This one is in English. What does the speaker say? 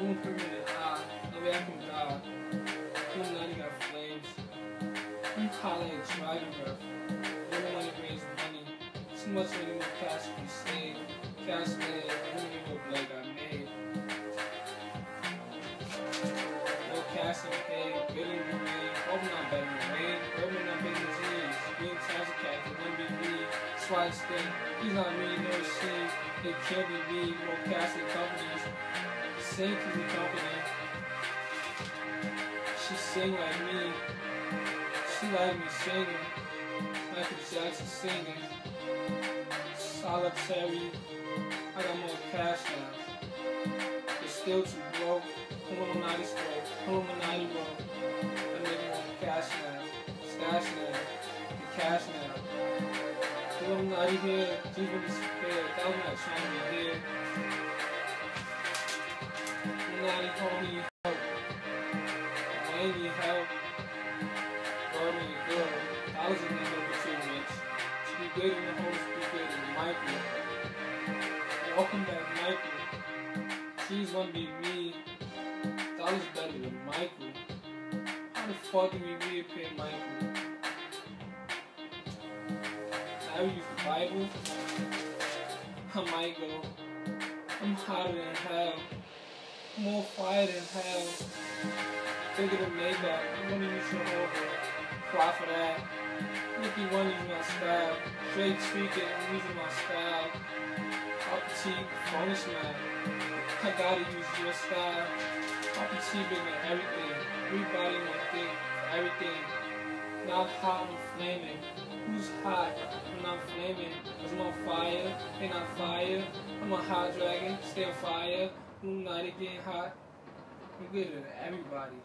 Doing permanent high. No way I can die. Doing nothing got flames. I'm high like driving breath. Don't want to raise money. Too much money with cash to be saved. Cash made. I don't even know blood got made. No cash and pay. Billy remain. Hope not better than rain. Urban not big disease. Green tax cat. It won't be me. Swag skin. He's not me. No she. It can't be me. No cash and companies. Sing to the company. She sing like me. She like me singing. Michael Jackson singing. Solitary. I got more cash now. It's still too broke. Illuminati stroke. Illuminati roll. I make more cash now. Stash now. The cash now. Illuminati here. She's really scared. That was not trying here. Illuminati homie. Help. I need help. Girl, me girl. I was in the number two. She be good in the host, be good in Michael. Welcome back, Michael. She's gonna be me. That was better than Michael. How the fuck did we reappear Michael? I use the Bible. I might go. I'm hotter than hell. More fire than hell. Bigger than Maybach. I'm gonna use your over. Fly for that. Nicky one is my style. Straight tweaking, I'm using my style. Up Opportunity, bonus man. I gotta use your style. Bigger than everything. Everybody my thing, everything. Not hot, I'm flaming. Who's hot? I'm not flaming. Cause I'm on fire. They not fire. I'm a hot dragon. Stay on fire. Illuminati getting hot. I'm good than everybody.